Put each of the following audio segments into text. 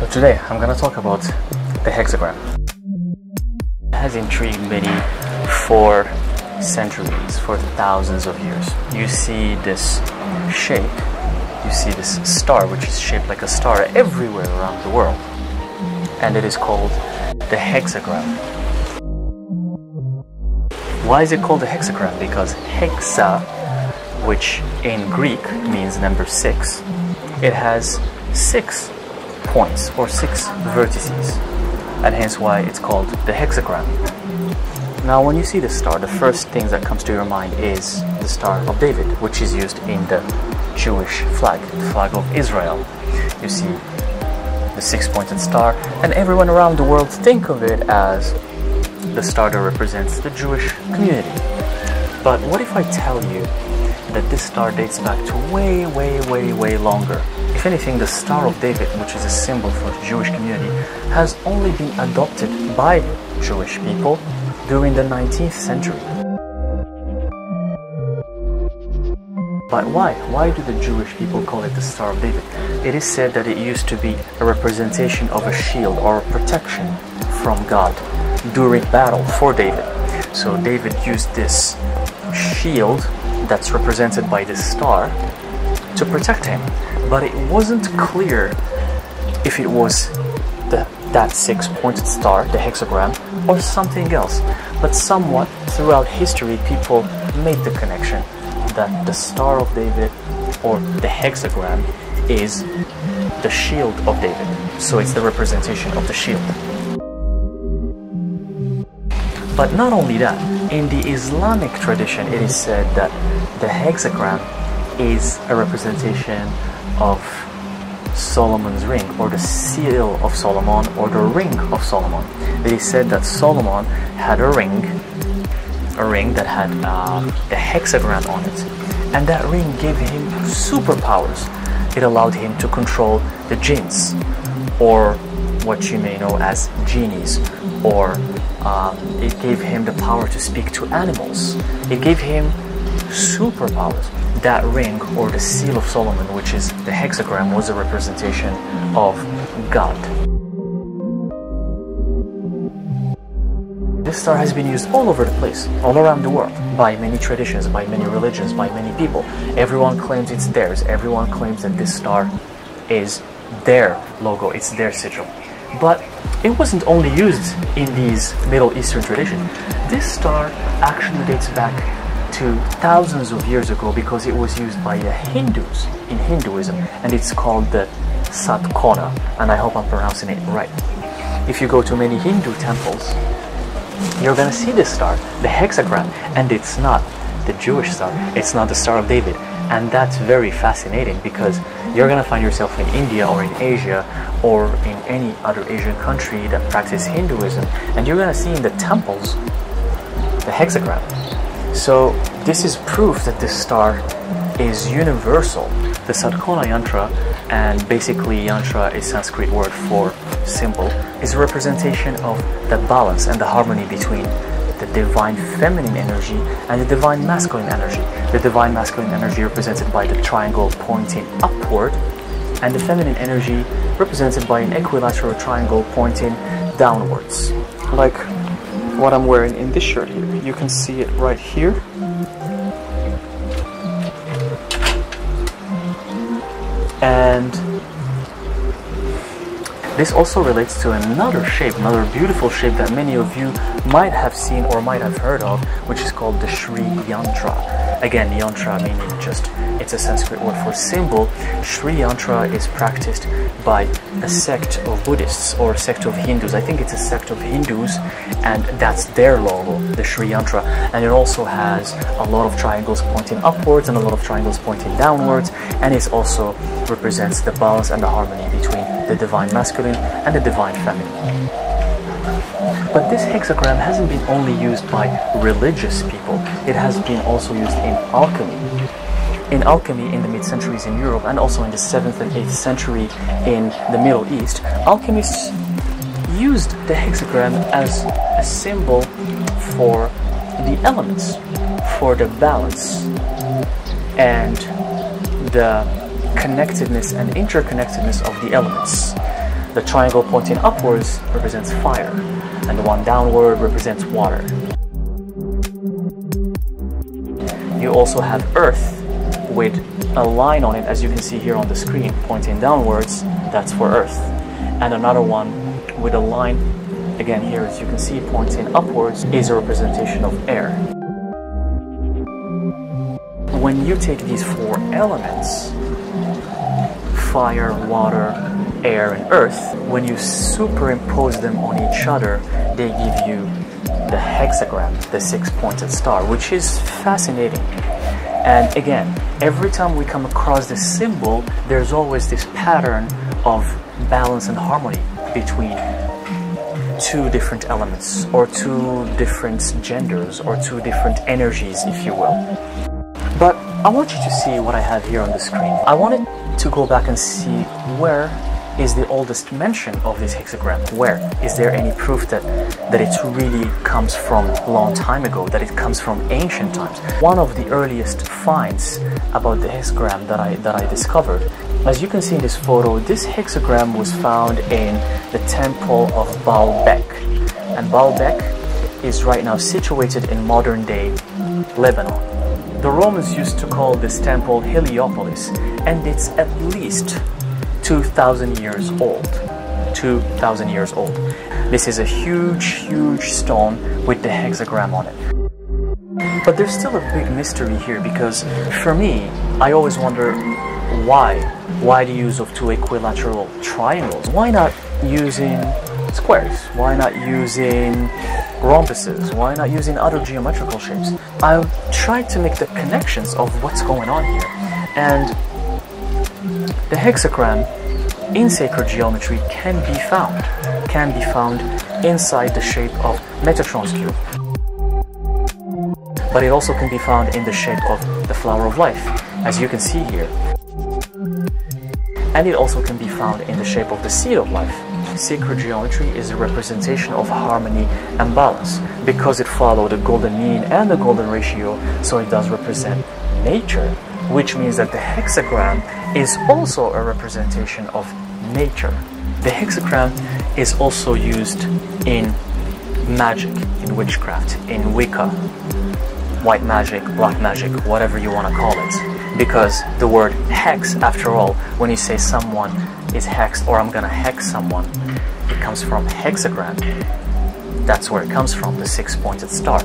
So today I'm gonna talk about the hexagram. It has intrigued many for centuries, for thousands of years. You see this shape, you see this star which is shaped like a star everywhere around the world. And it is called the hexagram. Why is it called a hexagram? Because hexa, which in Greek means number six, it has six points or six vertices, and hence why it's called the hexagram. Now, when you see the star, the first thing that comes to your mind is the Star of David, which is used in the Jewish flag, the flag of Israel. You see the six-pointed star, and everyone around the world think of it as the star that represents the Jewish community. But what if I tell you that this star dates back to way, way, way, way longer? If anything, the Star of David, which is a symbol for the Jewish community, has only been adopted by Jewish people during the 19th century. But why? Why do the Jewish people call it the Star of David? It is said that it used to be a representation of a shield or a protection from God during battle for David. So David used this shield that's represented by this star to protect him. But it wasn't clear if it was the, that six pointed star, the hexagram, or something else. But somewhat throughout history, people made the connection that the Star of David or the hexagram is the shield of David. So it's the representation of the shield. But not only that, in the Islamic tradition, it is said that the hexagram is a representation of Solomon's ring, or the seal of Solomon, or the ring of Solomon. It is said that Solomon had a ring a ring that had uh, a hexagram on it. And that ring gave him superpowers. It allowed him to control the jinns, or what you may know as genies, or um, it gave him the power to speak to animals. It gave him superpowers. That ring, or the seal of Solomon, which is the hexagram, was a representation of God. This star has been used all over the place, all around the world, by many traditions, by many religions, by many people. Everyone claims it's theirs. Everyone claims that this star is their logo, it's their sigil. But it wasn't only used in these Middle Eastern traditions. This star actually dates back to thousands of years ago because it was used by the Hindus in Hinduism, and it's called the Satkona, and I hope I'm pronouncing it right. If you go to many Hindu temples, you're gonna see this star, the hexagram, and it's not the Jewish star, it's not the Star of David. And that's very fascinating because you're gonna find yourself in India or in Asia or in any other Asian country that practice Hinduism, and you're gonna see in the temples the hexagram. So this is proof that this star is universal. The Satkona yantra, and basically yantra is Sanskrit word for symbol, is a representation of the balance and the harmony between the divine feminine energy and the divine masculine energy. The divine masculine energy represented by the triangle pointing upward, and the feminine energy represented by an equilateral triangle pointing downwards. Like what I'm wearing in this shirt here. You can see it right here. And this also relates to another shape, another beautiful shape that many of you might have seen or might have heard of, which is called the Sri Yantra. Again, Yantra meaning just, it's a Sanskrit word for symbol. Sri Yantra is practiced by a sect of Buddhists or a sect of Hindus. I think it's a sect of Hindus, and that's their logo, the Sri Yantra. And it also has a lot of triangles pointing upwards and a lot of triangles pointing downwards, and it also represents the balance and the harmony between the divine masculine and the divine feminine. But this hexagram hasn't been only used by religious people, it has been also used in alchemy. In alchemy in the mid centuries in Europe and also in the 7th and 8th century in the Middle East, alchemists used the hexagram as a symbol for the elements, for the balance and the connectedness and interconnectedness of the elements. The triangle pointing upwards represents fire, and the one downward represents water. You also have Earth with a line on it, as you can see here on the screen, pointing downwards, that's for Earth. And another one with a line, again here as you can see, pointing upwards, is a representation of air. When you take these four elements, fire, water, air, and earth, when you superimpose them on each other, they give you the hexagram, the six pointed star, which is fascinating. And again, every time we come across this symbol, there's always this pattern of balance and harmony between two different elements, or two different genders, or two different energies, if you will. But I want you to see what I have here on the screen. I wanted to go back and see where is the oldest mention of this hexagram? Where? Is there any proof that, that it really comes from a long time ago, that it comes from ancient times? One of the earliest finds about the hexagram that I, that I discovered, as you can see in this photo, this hexagram was found in the temple of Baalbek. And Baalbek is right now situated in modern day Lebanon. The Romans used to call this temple Heliopolis, and it's at least 2,000 years old. 2,000 years old. This is a huge, huge stone with the hexagram on it. But there's still a big mystery here because for me, I always wonder why? Why the use of two equilateral triangles? Why not using squares? Why not using rhombuses? Why not using other geometrical shapes? I've tried to make the connections of what's going on here. And the hexagram in sacred geometry can be found, can be found inside the shape of Metatron's cube. But it also can be found in the shape of the flower of life, as you can see here. And it also can be found in the shape of the seed of life, sacred geometry is a representation of harmony and balance because it followed the golden mean and the golden ratio, so it does represent nature, which means that the hexagram is also a representation of nature. The hexagram is also used in magic, in witchcraft, in Wicca, white magic, black magic, whatever you want to call it. Because the word hex, after all, when you say someone is hexed or I'm gonna hex someone, it comes from hexagram. That's where it comes from, the six-pointed star.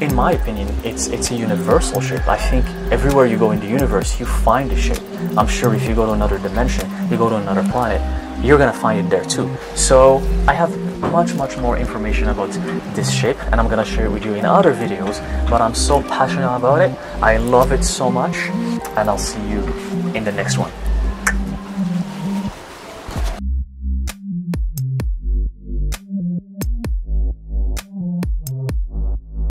In my opinion, it's it's a universal shape. I think everywhere you go in the universe, you find a shape. I'm sure if you go to another dimension, you go to another planet, you're gonna find it there too. So I have much much more information about this shape and I'm gonna share it with you in other videos but I'm so passionate about it. I love it so much and I'll see you in the next one